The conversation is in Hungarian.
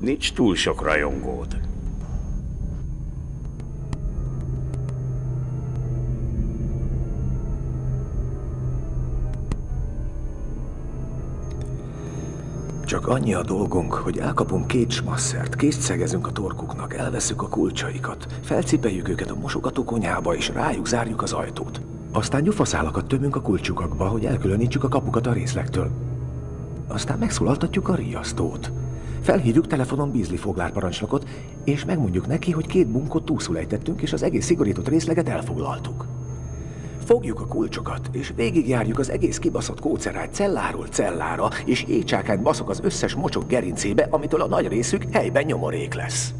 Nincs túl sok rajongód. Csak annyi a dolgunk, hogy elkapunk két smasszert, kést szegezünk a torkuknak, elveszük a kulcsaikat, felcipeljük őket a mosogatókonyhába, és rájuk zárjuk az ajtót. Aztán gyufaszálakat tömünk a kulcsukakba, hogy elkülönítsük a kapukat a részlektől. Aztán megszólaltatjuk a riasztót. Felhívjuk telefonon Beasley foglárparancsnokot, és megmondjuk neki, hogy két bunkot túlszul ejtettünk, és az egész szigorított részleget elfoglaltuk. Fogjuk a kulcsokat, és végigjárjuk az egész kibaszott kócerágy celláról cellára, és éjcsákán baszok az összes mocsok gerincébe, amitől a nagy részük helyben nyomorék lesz.